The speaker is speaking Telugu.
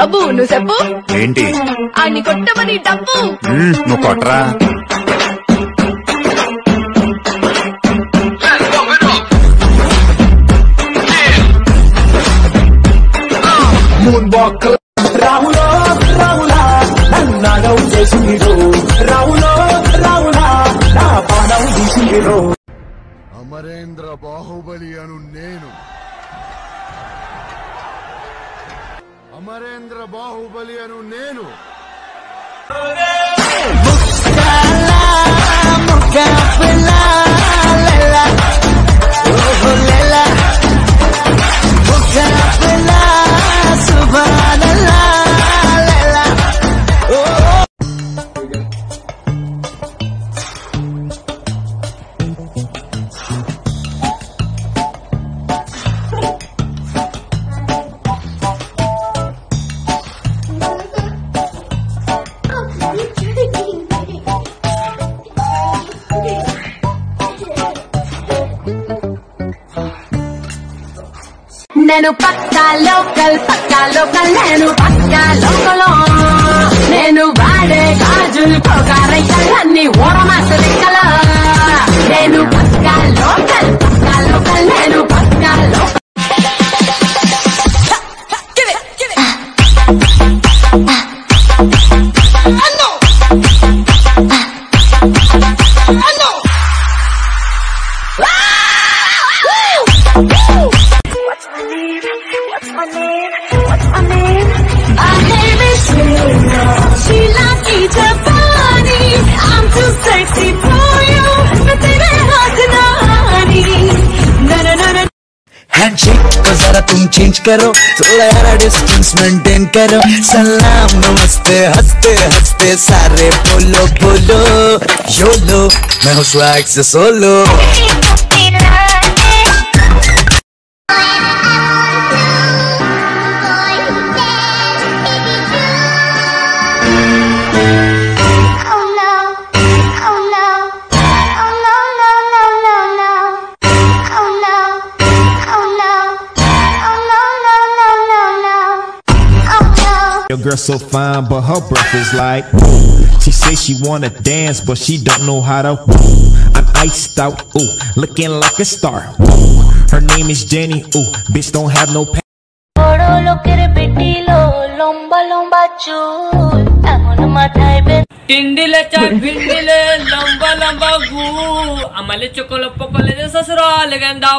అబ్బు నువ్వు చెప్పు. ఏంటి? అన్ని కొట్టమని డబ్బు. నువ్వు నన్నాగం చేసిందిరో నా పానం తీసిందిరో అమరేంద్ర బాహుబలి అను నేను అమరేంద్ర బాహుబలి అను నేను. నేను పక్కా లోకల్ పక్కా లోకల్ నేను పక్కా లోకల్ నేను వాడే గాజులు పొగారైకలన్నీ ఓరమాస లెక్కల నేను పక్కా లోకల్ పక్కా లోకల్ నేను పక్కా లోకల్ Woo! तुम चेंज करो। थोड़ा यारा डिस्टेंस मेंटेन करो। सलाम, नमस्ते, हँसते हँसते सारे बोलो बोलो योलो मैं हूँ स्वैग से solo girl so fine, but her breath is like. She say she wanna dance, but she don't know how to. I'm iced out, ooh, looking like a star. Her name is Jenny, ooh, bitch don't have no pay. টিন্ডিলে চার ভিন্ডিলে লম্বা লম্বা গু আমালে চকল পকলে সসরাল গেন্দা